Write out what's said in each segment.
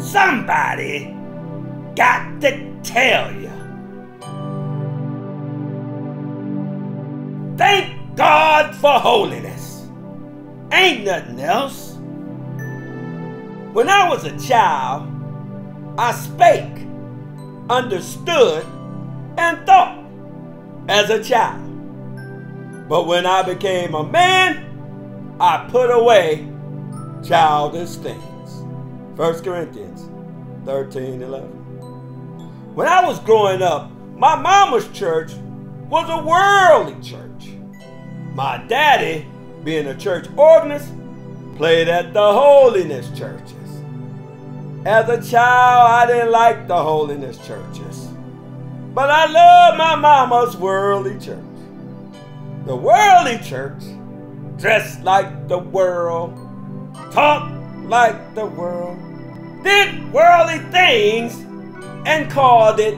somebody got to tell you. Thank God for holiness. Ain't nothing else. When I was a child, I spake, understood, and thought as a child. But when I became a man, I put away childish things. 1 Corinthians 13 11. When I was growing up, my mama's church was a worldly church. My daddy, being a church organist, played at the holiness churches. As a child, I didn't like the holiness churches. But I loved my mama's worldly church. The worldly church dressed like the world, talked like the world, did worldly things, and called it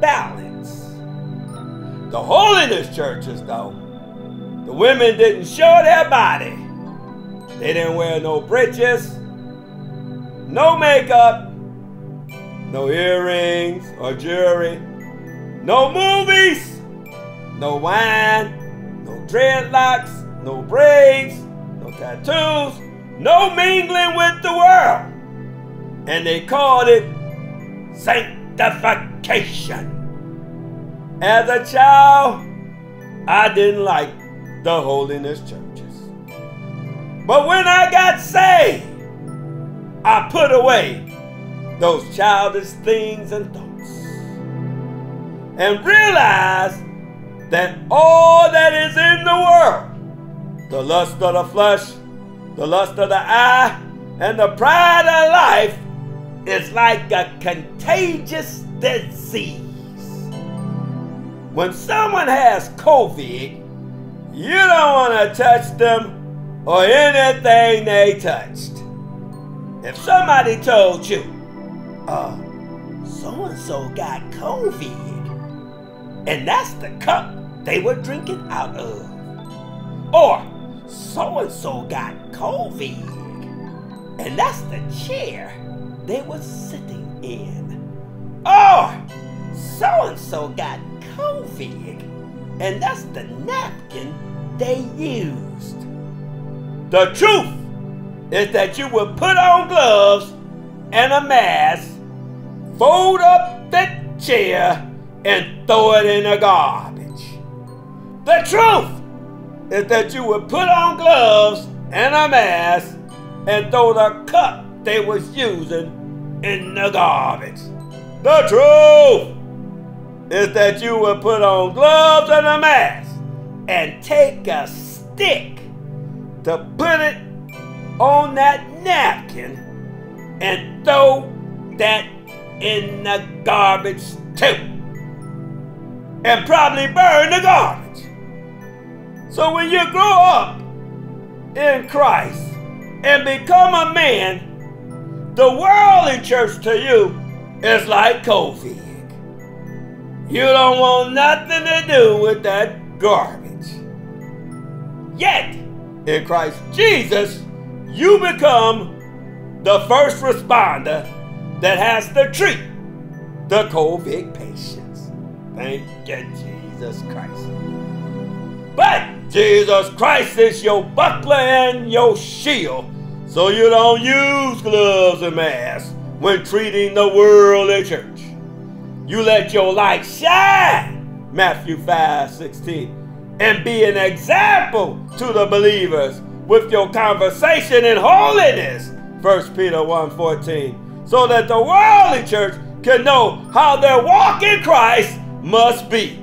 balance. The holiness churches, though, the women didn't show their body. They didn't wear no breeches, no makeup, no earrings or jewelry, no movies, no wine, no dreadlocks, no braids, no tattoos, no mingling with the world. And they called it sanctification. As a child, I didn't like the holiness churches. But when I got saved, I put away those childish things and thoughts and realized that all that is in the world, the lust of the flesh, the lust of the eye, and the pride of life, is like a contagious disease. When someone has COVID, you don't want to touch them or anything they touched. If somebody told you, uh, so and so got COVID, and that's the cup they were drinking out of, or so and so got COVID, and that's the chair they were sitting in, Oh, so and so got COVID and that's the napkin they used. The truth is that you will put on gloves and a mask, fold up that chair, and throw it in the garbage. The truth is that you would put on gloves and a mask and throw the cup they was using in the garbage. The truth is that you would put on gloves and a mask and take a stick to put it on that napkin and throw that in the garbage too. And probably burn the garbage. So when you grow up in Christ and become a man, the worldly church to you is like COVID. You don't want nothing to do with that garbage. Yet, in Christ Jesus, you become the first responder that has to treat the COVID patients. Thank you, Jesus Christ. But Jesus Christ is your buckler and your shield, so you don't use gloves and masks when treating the world worldly church. You let your light shine, Matthew 5 16, and be an example to the believers with your conversation in holiness, 1 Peter 1 14, so that the worldly church can know how their walk in Christ must be.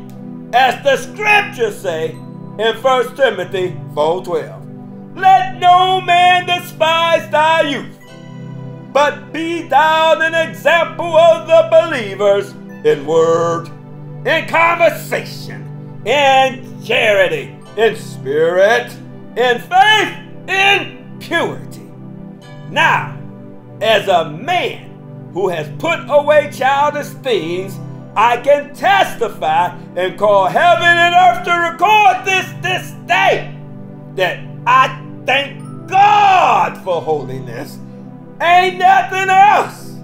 As the scriptures say in 1 Timothy 4 12, let no man despise thy youth, but be thou an example of the believers in word, in conversation, in charity, in spirit, in faith, in purity. Now, as a man who has put away childish things, I can testify and call heaven and earth to record this this day that I thank God for holiness ain't nothing else.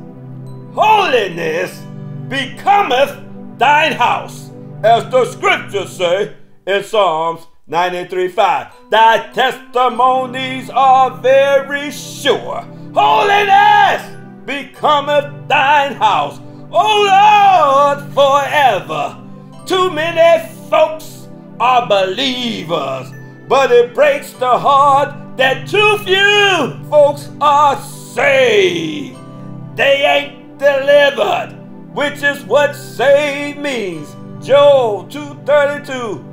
Holiness becometh thine house, as the scriptures say in Psalms 93 5. Thy testimonies are very sure. Holiness becometh thine house, O Lord, forever. Too many folks are believers, but it breaks the heart that too few folks are saved. They ain't delivered, which is what saved means. Joel 232.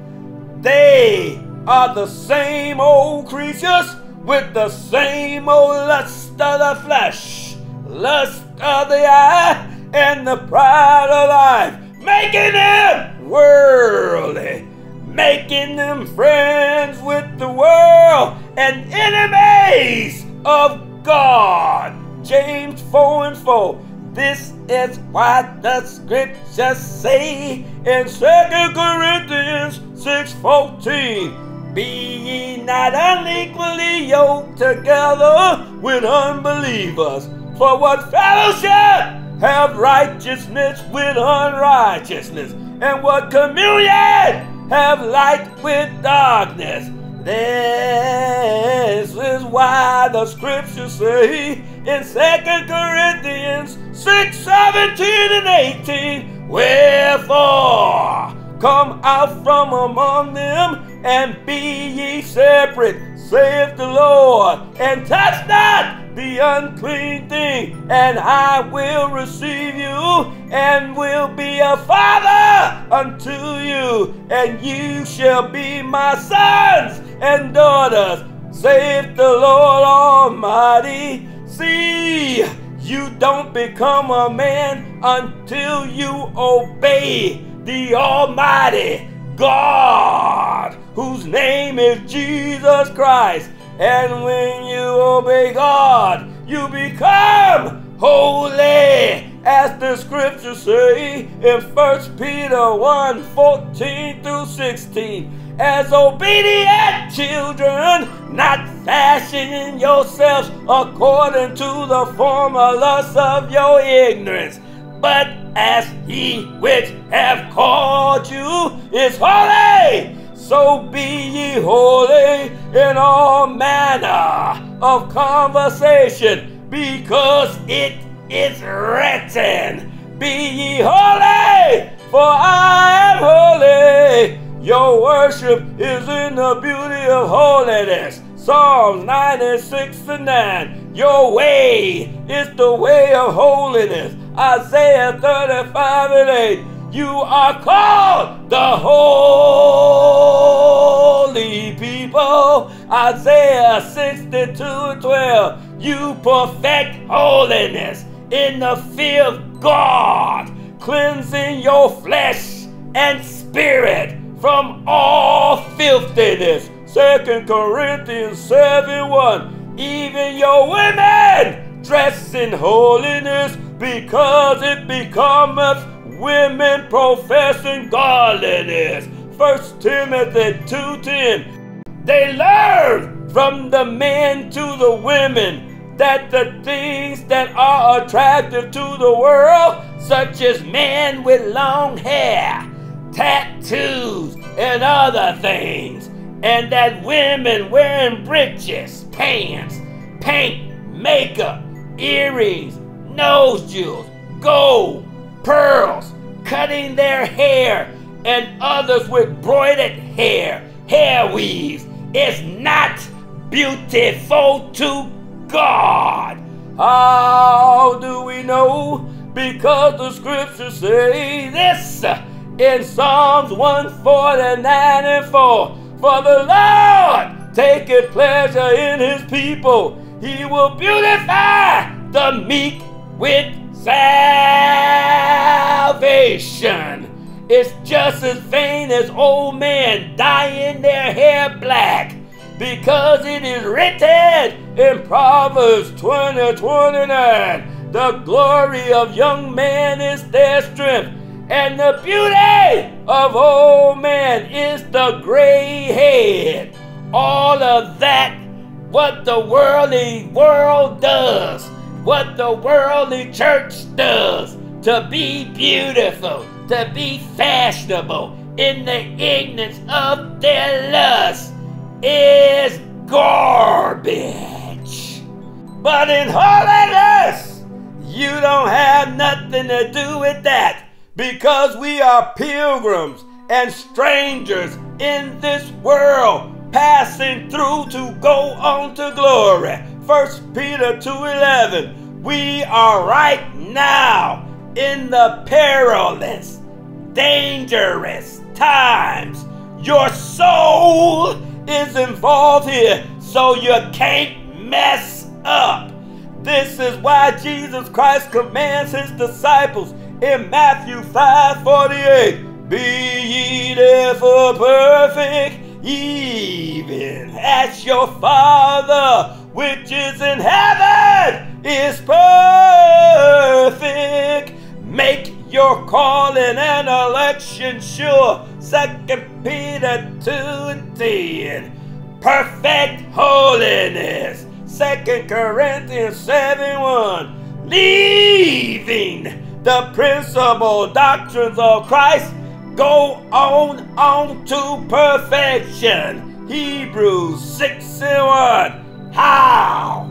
They are the same old creatures with the same old lust of the flesh, lust of the eye, and the pride of life, making them worldly, making them friends with the world and enemies of God. James 4 and 4. This is what the scriptures say in 2 Corinthians 6:14. Be ye not unequally yoked together with unbelievers. For what fellowship have righteousness with unrighteousness? And what communion have light with darkness? This is why the scriptures say in 2 Corinthians 6 17 and 18, Wherefore, come out from among them and be ye separate, saith the Lord, and touch not the unclean thing, and I will receive you, and will be a father unto you, and you shall be my sons and daughters, saith the Lord Almighty. See, you don't become a man until you obey the Almighty God, whose name is Jesus Christ. And when you obey God, you become holy. As the scriptures say in 1 Peter 1 14 through 16. As obedient children, not fashioning yourselves according to the former lusts of your ignorance, but as he which have called you is holy so be ye holy in all manner of conversation, because it is written, Be ye holy, for I am holy. Your worship is in the beauty of holiness. Psalms 96 and 9. Your way is the way of holiness. Isaiah 35 and 8. You are called the holy Isaiah 62 and 12. You perfect holiness in the fear of God, cleansing your flesh and spirit from all filthiness. 2 Corinthians 7 1. Even your women dress in holiness because it becometh women professing godliness. 1 Timothy 2.10 They learn from the men to the women that the things that are attractive to the world, such as men with long hair, tattoos, and other things, and that women wearing breeches, pants, paint, makeup, earrings, nose jewels, gold, pearls, cutting their hair, and others with broidered hair, hair weaves, is not beautiful to God. How do we know? Because the scriptures say this in Psalms 149 and 4. For the Lord taketh pleasure in his people. He will beautify the meek with salvation. It's just as vain as old men dyeing their hair black because it is written in Proverbs 20 29 the glory of young men is their strength, and the beauty of old men is the gray head. All of that, what the worldly world does, what the worldly church does to be beautiful, to be fashionable in the ignorance of their lust is garbage. But in holiness, you don't have nothing to do with that because we are pilgrims and strangers in this world passing through to go on to glory. 1 Peter 2:11. We are right now in the perilous, dangerous times. Your soul is involved here, so you can't mess up. This is why Jesus Christ commands his disciples in Matthew 5 48 Be ye therefore perfect, even as your Father which is in heaven is perfect. Calling and election sure. Second Peter 2 and 10. Perfect holiness. Second Corinthians 7 1. Leaving the principal doctrines of Christ, go on on to perfection. Hebrews 6 and 1. How?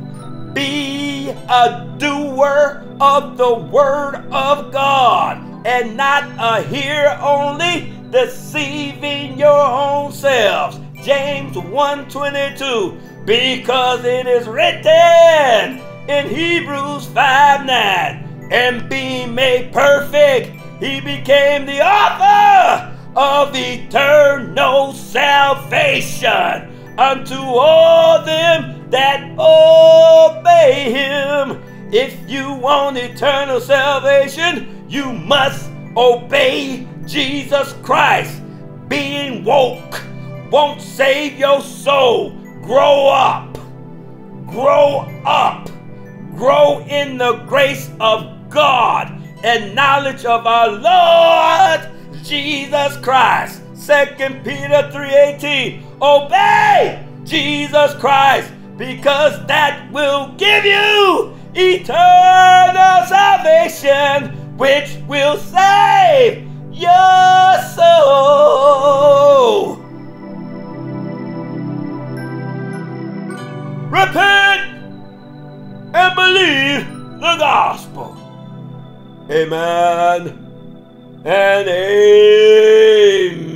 Be a doer of the word of God and not a hearer only, deceiving your own selves. James 1:22 because it is written in Hebrews 5 9 and being made perfect, he became the author of eternal salvation unto all them that obey him. If you want eternal salvation, you must obey Jesus Christ. Being woke won't save your soul. Grow up. Grow up. Grow in the grace of God and knowledge of our Lord Jesus Christ. 2 Peter 3:18. Obey Jesus Christ because that will give you eternal salvation which will save your soul. Repent and believe the gospel. Amen and amen.